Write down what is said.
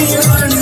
you're on